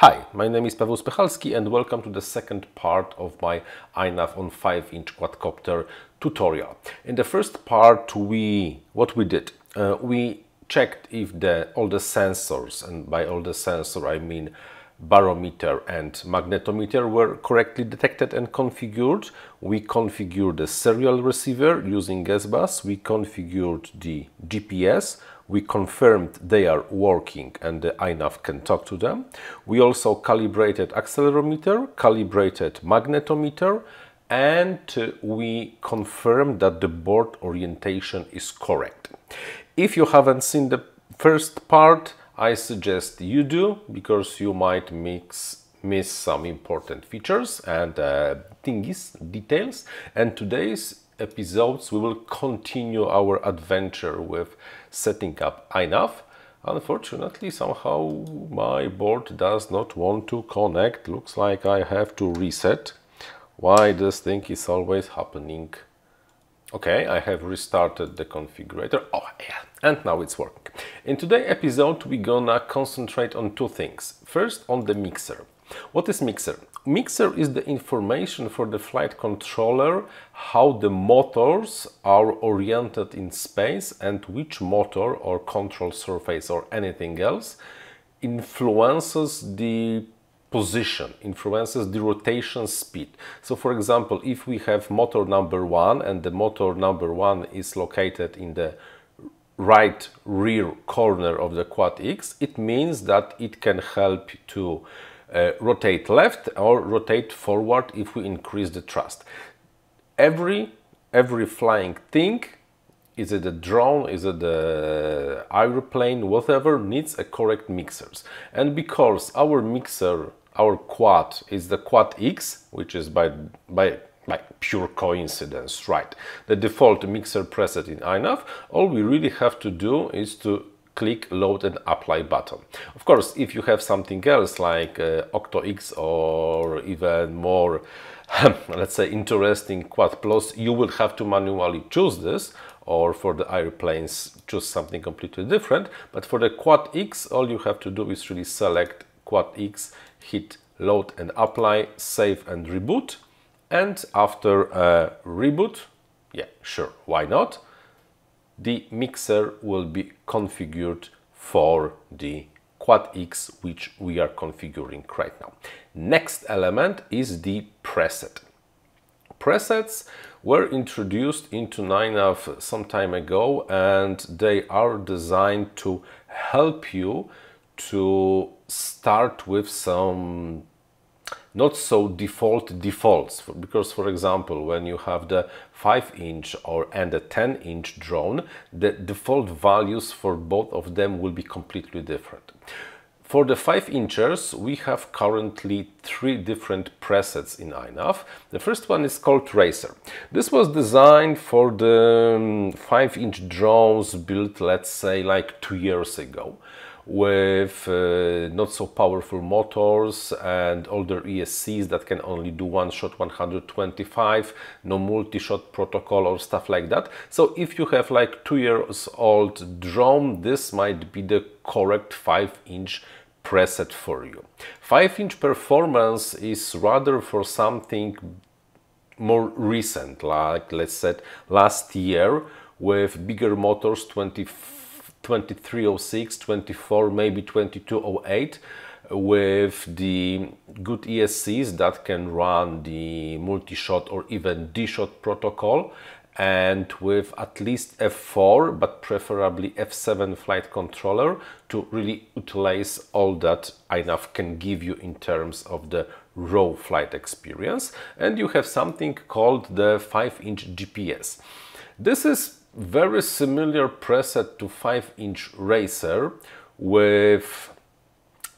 Hi, my name is Paweł Spychalski and welcome to the second part of my iNav on 5-inch quadcopter tutorial. In the first part, we what we did, uh, we checked if the all the sensors, and by all the sensor I mean barometer and magnetometer were correctly detected and configured. We configured the serial receiver using S-Bus. We configured the GPS we confirmed they are working and the iNav can talk to them. We also calibrated accelerometer, calibrated magnetometer, and we confirmed that the board orientation is correct. If you haven't seen the first part, I suggest you do because you might mix miss some important features and uh, thingies, details. And today's episodes we will continue our adventure with setting up iNav. Unfortunately, somehow my board does not want to connect. Looks like I have to reset. Why this thing is always happening? Okay, I have restarted the configurator. Oh yeah, and now it's working. In today's episode, we're gonna concentrate on two things. First, on the mixer. What is mixer? Mixer is the information for the flight controller how the motors are oriented in space and which motor or control surface or anything else influences the position, influences the rotation speed. So for example, if we have motor number one and the motor number one is located in the right rear corner of the quad X, it means that it can help to uh, rotate left or rotate forward if we increase the thrust. Every, every flying thing, is it a drone, is it a aeroplane, whatever, needs a correct mixers. And because our mixer, our quad is the quad X, which is by, by by pure coincidence, right? The default mixer preset in iNav, all we really have to do is to click load and apply button. Of course, if you have something else like uh, OctoX or even more, let's say, interesting Quad Plus, you will have to manually choose this or for the airplanes choose something completely different. But for the Quad X, all you have to do is really select Quad X, hit load and apply, save and reboot. And after a reboot, yeah, sure, why not? The mixer will be configured for the Quad X which we are configuring right now. Next element is the preset. Presets were introduced into iNav some time ago and they are designed to help you to start with some not so default defaults because for example when you have the 5 inch or and a 10 inch drone the default values for both of them will be completely different for the 5 inchers, we have currently three different presets in iNav. The first one is called Racer. This was designed for the um, 5 inch drones built, let's say, like two years ago with uh, not so powerful motors and older ESCs that can only do one shot 125, no multi-shot protocol or stuff like that. So if you have like two years old drone, this might be the correct 5 inch preset for you. 5 inch performance is rather for something more recent, like let's say last year with bigger motors 25 2306, 24, maybe 2208 with the good ESCs that can run the multi-shot or even D-shot protocol and with at least F4 but preferably F7 flight controller to really utilize all that iNav can give you in terms of the raw flight experience and you have something called the 5-inch GPS. This is very similar preset to 5 inch racer with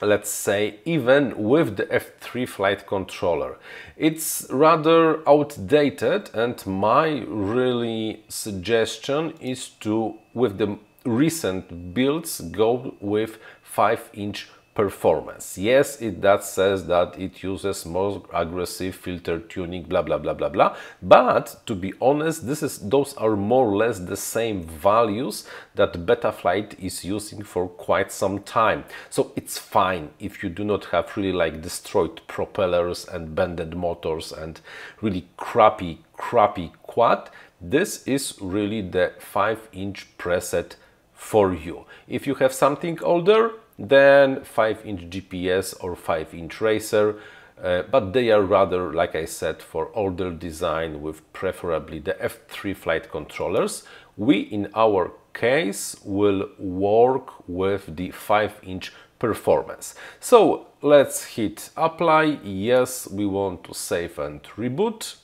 let's say even with the F3 flight controller. It's rather outdated and my really suggestion is to with the recent builds go with 5 inch performance. Yes, it that says that it uses more aggressive filter tuning, blah blah blah blah blah. But to be honest, this is those are more or less the same values that Betaflight is using for quite some time. So it's fine if you do not have really like destroyed propellers and bended motors and really crappy crappy quad. This is really the 5 inch preset for you. If you have something older, then 5 inch GPS or 5 inch racer uh, but they are rather like I said for older design with preferably the F3 flight controllers. We in our case will work with the 5 inch performance. So let's hit apply. Yes we want to save and reboot.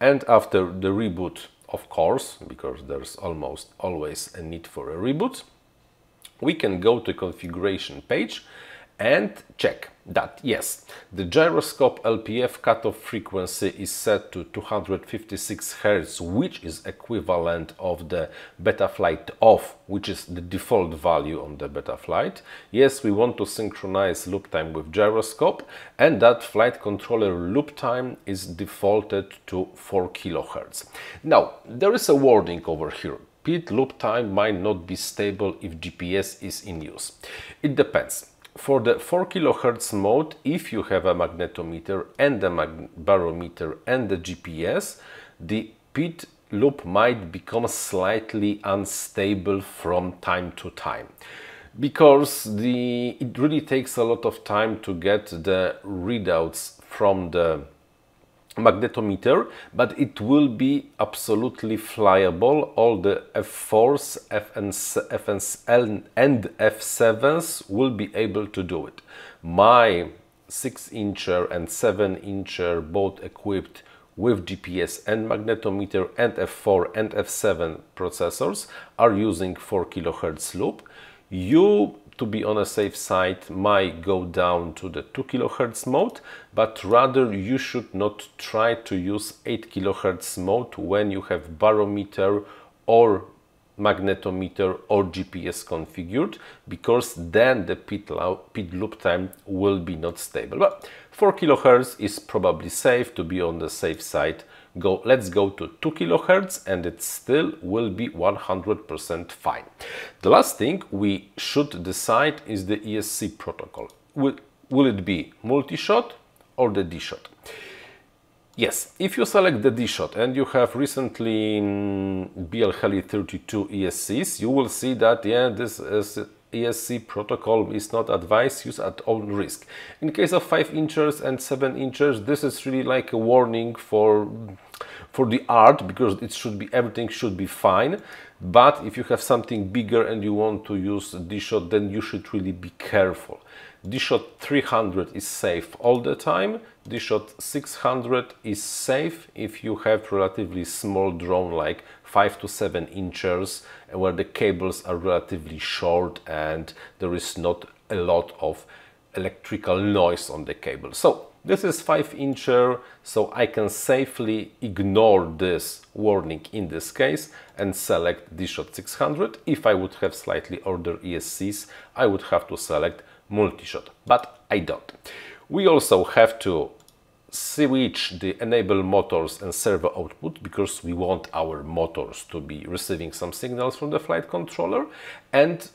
And after the reboot of course because there's almost always a need for a reboot we can go to configuration page and check that yes, the gyroscope LPF cutoff frequency is set to 256 Hz, which is equivalent of the Betaflight off, which is the default value on the Betaflight. Yes, we want to synchronize loop time with gyroscope and that flight controller loop time is defaulted to 4 kHz. Now, there is a warning over here PID loop time might not be stable if GPS is in use. It depends. For the 4 kHz mode, if you have a magnetometer and a barometer and the GPS, the PID loop might become slightly unstable from time to time because the it really takes a lot of time to get the readouts from the magnetometer, but it will be absolutely flyable. All the F4s, FNs, FNs and F7s will be able to do it. My 6-incher and 7-incher both equipped with GPS and magnetometer and F4 and F7 processors are using 4 kHz loop. You to be on a safe side might go down to the 2 kHz mode, but rather you should not try to use 8 kHz mode when you have barometer or magnetometer or GPS configured because then the pit, PID loop time will be not stable. But 4 kHz is probably safe to be on the safe side go let's go to 2 kilohertz and it still will be 100% fine. The last thing we should decide is the ESC protocol. Will, will it be multi-shot or the D-shot? Yes, if you select the D-shot and you have recently mm, BLHeli 32 ESCs, you will see that yeah, this is ESC protocol is not advised, use at own risk. In case of 5 inches and 7 inches, this is really like a warning for for the art because it should be everything should be fine. But if you have something bigger and you want to use D-shot then you should really be careful. D-shot 300 is safe all the time D-shot 600 is safe if you have relatively small drone like 5 to 7 inches where the cables are relatively short and there is not a lot of electrical noise on the cable. So this is 5 incher, so I can safely ignore this warning in this case and select D-Shot 600. If I would have slightly older ESCs, I would have to select multi-shot, but I don't. We also have to switch the enable motors and servo output because we want our motors to be receiving some signals from the flight controller. And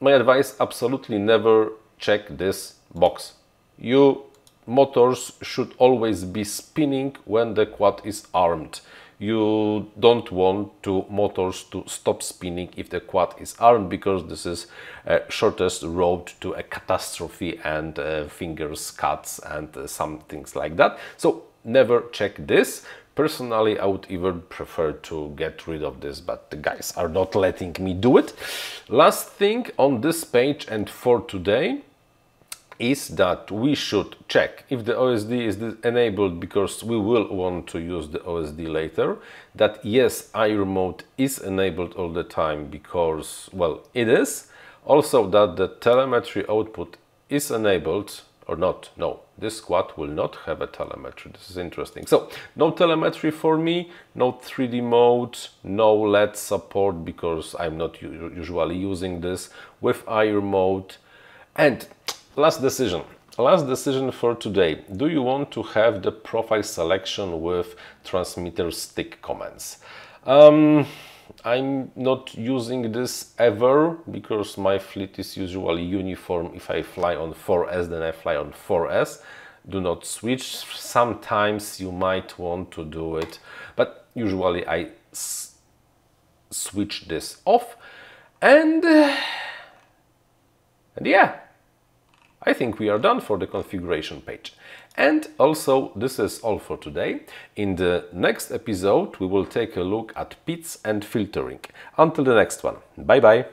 my advice absolutely never check this box. You motors should always be spinning when the quad is armed you don't want to motors to stop spinning if the quad is armed because this is a shortest road to a catastrophe and uh, fingers cuts and uh, some things like that. So never check this. Personally i would even prefer to get rid of this but the guys are not letting me do it. Last thing on this page and for today is that we should check if the OSD is enabled because we will want to use the OSD later. That yes iRemote is enabled all the time because well it is. Also that the telemetry output is enabled or not. No this quad will not have a telemetry. This is interesting. So no telemetry for me no 3d mode no led support because i'm not usually using this with iRemote. And last decision. Last decision for today. Do you want to have the profile selection with transmitter stick commands? Um, I'm not using this ever because my fleet is usually uniform. If I fly on 4S, then I fly on 4S. Do not switch. Sometimes you might want to do it, but usually I switch this off. And, and yeah, I think we are done for the configuration page. And also, this is all for today. In the next episode, we will take a look at PIDs and filtering. Until the next one. Bye bye.